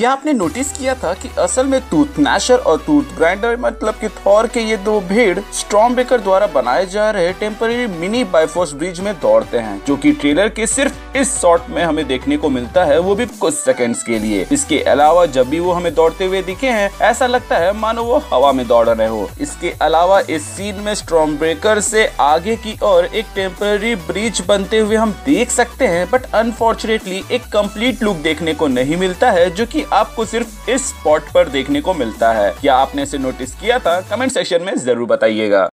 क्या आपने नोटिस किया था कि असल में टूथ नैशर और टूथ ग्राइंडर मतलब कि थॉर के ये दो भीड़ स्ट्रॉम ब्रेकर द्वारा बनाए जा रहे टेम्पररी मिनी बाइफोर्स ब्रिज में दौड़ते हैं, जो कि ट्रेलर के सिर्फ़ इस शॉट में हमें देखने को मिलता है, वो भी कुछ सेकंड्स के लिए। इसके अलावा जब भी वो हमें दौड़ते हुए दिखे हैं, ऐसा लगता है मानो वो हवा में दौड़ रहे हो। इसके अलावा इस सीन में स्ट्रॉम ब्रेकर से आगे की ओर एक टेम्पररी ब्रिज बनते हुए हम देख सकते हैं बट अनफॉर्चुनेटली एक कंप्लीट लुक देखने को नहीं मिलता है, जो कि आपको सिर्फ़ इस स्पॉट पर देखने को मिलता है। क्या आपने इसे नोटिस किया था? कमेंट सेक्शन में ज़रूर बताइएगा।